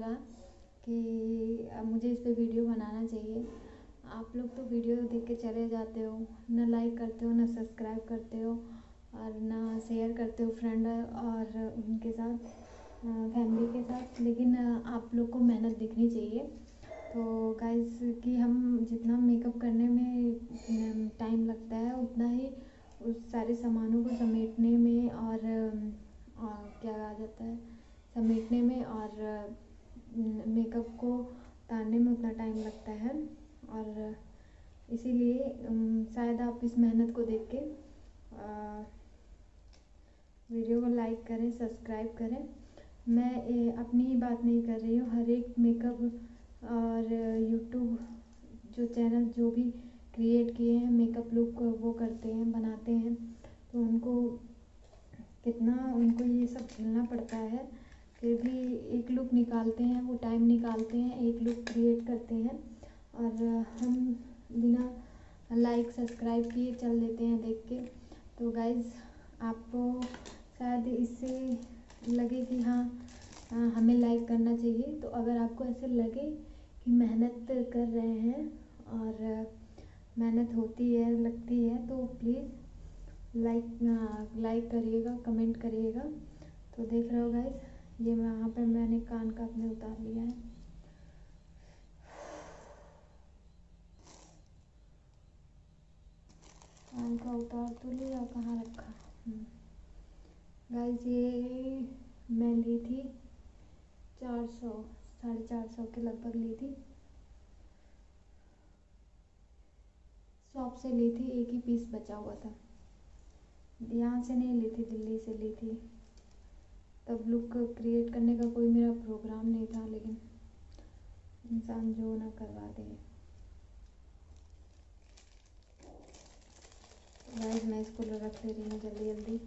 लगा कि अब मुझे इस पर वीडियो बनाना चाहिए। आप लोग तो वीडियो देख के चले जाते हो ना लाइक करते हो ना सब्सक्राइब करते हो और ना शेयर करते हो फ्रेंड और उनके साथ फैमिली के साथ। लेकिन आप लोग को मेहनत दिखनी चाहिए। तो गाइस कि हम जितना मेकअप करने में टाइम लगता है उतना ही उस सारे सामानों को समेटने में और, और क्या कहा जाता है समेटने में और मेकअप को उतारने में उतना टाइम लगता है और इसीलिए शायद आप इस मेहनत को देख के वीडियो को लाइक करें सब्सक्राइब करें। मैं ए, अपनी ही बात नहीं कर रही हूँ। हर एक मेकअप और यूट्यूब जो चैनल जो भी क्रिएट किए हैं मेकअप लुक वो करते हैं बनाते हैं तो उनको कितना उनको ये सब झेलना पड़ता है। फिर भी एक लुक निकालते हैं, वो टाइम निकालते हैं, एक लुक क्रिएट करते हैं। और हम बिना लाइक सब्सक्राइब किए चल देते हैं देख के। तो गाइज़ आपको शायद इससे लगे कि हाँ हमें लाइक करना चाहिए। तो अगर आपको ऐसे लगे कि मेहनत कर रहे हैं और मेहनत होती है, लगती है तो प्लीज़ लाइक लाइक करिएगा कमेंट करिएगा। तो देख रहे हो गाइस ये वहाँ पे मैंने कान का अपने उतार लिया है। कान का उतार तो लिया, कहाँ रखा? हम्म। गाइस, ये मैं ली थी चार सौ, साढ़े चार सौ के लगभग ली थी। शॉप से ली थी, एक ही पीस बचा हुआ था। यहाँ से नहीं ली थी, दिल्ली से ली थी। तब लुक क्रिएट करने का कोई मेरा प्रोग्राम नहीं था, लेकिन इंसान जो ना करवा दे। गाइस मैं इसको रख ले रही हूँ जल्दी जल्दी।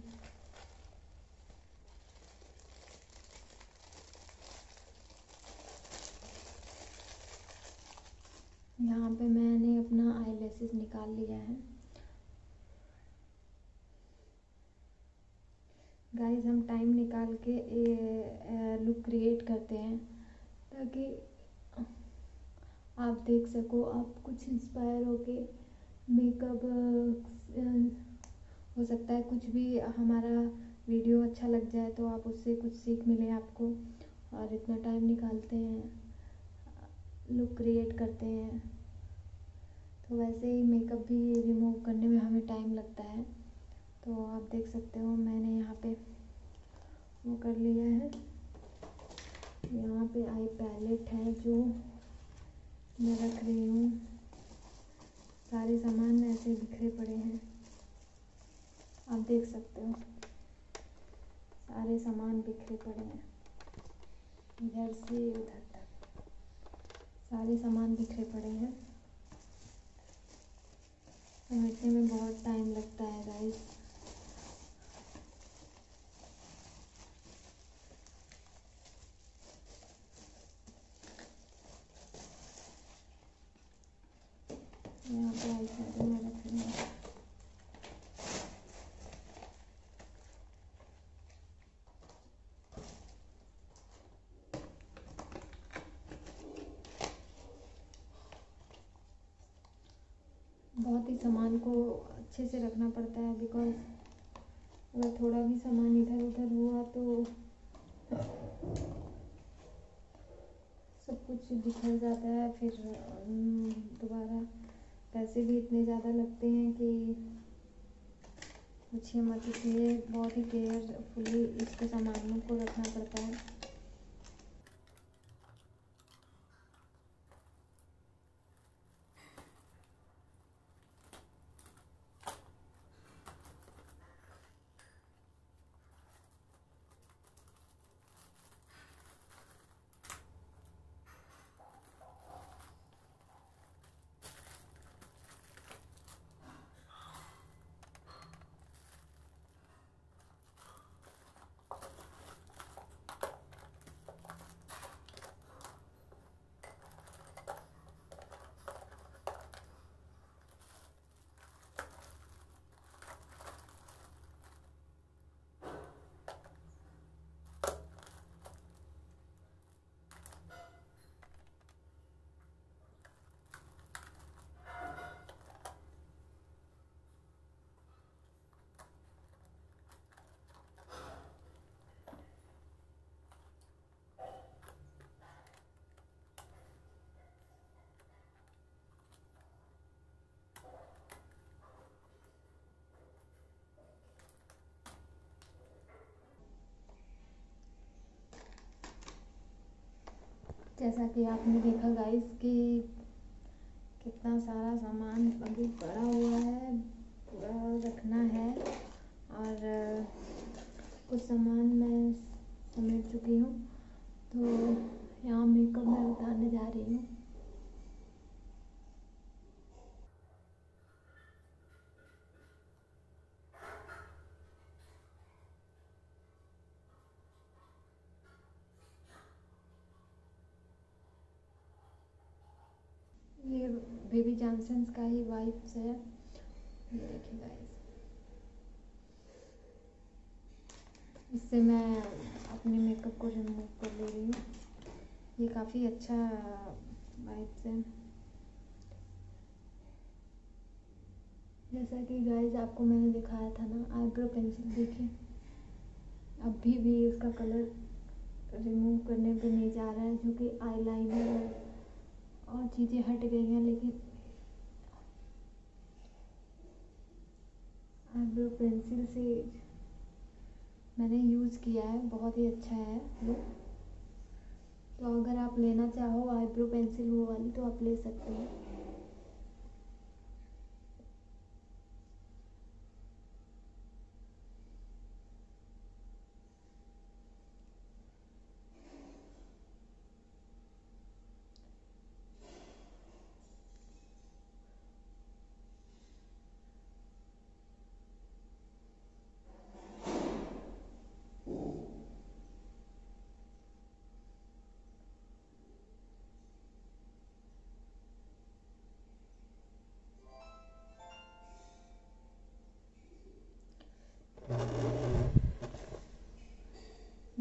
यहाँ पे मैंने अपना आई निकाल लिया है। गाइस हम टाइम निकाल के लुक क्रिएट करते हैं, ताकि आप देख सको, आप कुछ इंस्पायर हो के मेकअप हो सकता है कुछ भी हमारा वीडियो अच्छा लग जाए तो आप उससे कुछ सीख मिले आपको। और इतना टाइम निकालते हैं लुक क्रिएट करते हैं। तो वैसे ही मेकअप भी रिमूव करने में हमें टाइम लगता है। तो आप देख सकते हो मैंने यहाँ पे वो कर लिया है। यहाँ पे आई पैलेट है जो मैं रख रही हूँ। सारे सामान ऐसे बिखरे पड़े हैं। आप देख सकते हो। सारे सामान बिखरे पड़े हैं। इधर से उधर तक। सारे सामान बिखरे पड़े हैं। समेटने में बहुत टाइम लगता है गाइस यहाँ पे में बहुत ही सामान को अच्छे से रखना पड़ता है बिकॉज़ अगर थोड़ा भी सामान इधर उधर हुआ तो सब कुछ बिखर जाता है, फिर दोबारा पैसे भी इतने ज़्यादा लगते हैं कि पूछिए मत इसलिए बहुत ही केयरफुली इसके सामानों को रखना पड़ता है। जैसा कि आपने देखा गाइस कि कितना सारा सामान अभी पड़ा हुआ है, पूरा रखना है और कुछ सामान मैं समेट चुकी हूँ। तो यहाँ मेकअप मैं उतारने जा रही हूँ। ये बेबी जॉनसन्स का ही वाइप्स है। देखिए गाइस इससे मैं अपने मेकअप को रिमूव कर ले रही हूँ। ये काफ़ी अच्छा वाइप्स है। जैसा कि गाइस आपको मैंने दिखाया था ना आईब्रो पेंसिल देखिए। अभी भी इसका कलर रिमूव करने पे नहीं जा रहा है, जो कि आईलाइनर है। और चीज़ें हट गई हैं, लेकिन आईब्रो पेंसिल से मैंने यूज़ किया है, बहुत ही अच्छा है वो। तो अगर आप लेना चाहो आईब्रो पेंसिल वो वाली तो आप ले सकते हो।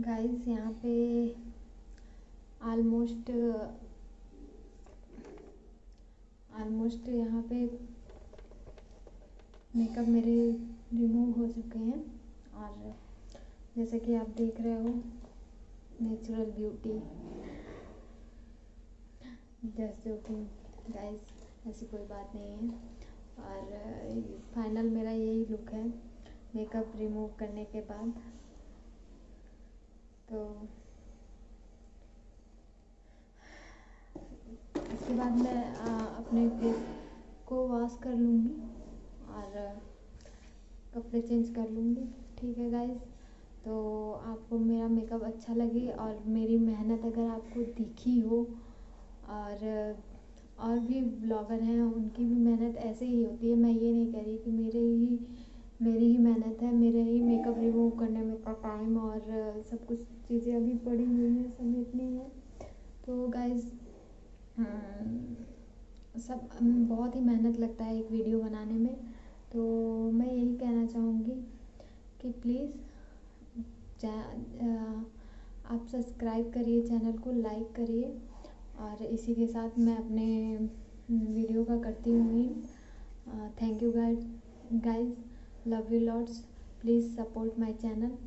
गाइस यहाँ पे आलमोस्ट आलमोस्ट यहाँ पे मेकअप मेरे रिमूव हो चुके हैं। और जैसे कि आप देख रहे हो नेचुरल ब्यूटी जैसे जोकिंग गाइस ऐसी कोई बात नहीं है। और फाइनल मेरा यही लुक है मेकअप रिमूव करने के बाद। तो इसके बाद मैं आ, अपने फेस को वॉश कर लूँगी और कपड़े चेंज कर लूँगी। ठीक है गाइस तो आपको मेरा मेकअप अच्छा लगे और मेरी मेहनत अगर आपको दिखी हो और और भी ब्लॉगर हैं उनकी भी मेहनत ऐसे ही होती है। मैं ये नहीं कह रही कि मेरे ही मेरी ही मेहनत है, मेरे ही मेकअप रिमूव करने में का टाइम और सब कुछ चीज़ें अभी पड़ी हुई हैं समेटनी है। तो गाइज़ सब बहुत ही मेहनत लगता है एक वीडियो बनाने में। तो मैं यही कहना चाहूँगी कि प्लीज़ आप सब्सक्राइब करिए चैनल को लाइक करिए और इसी के साथ मैं अपने वीडियो का करती हूँ thank you guys guys love you lots. Please support my channel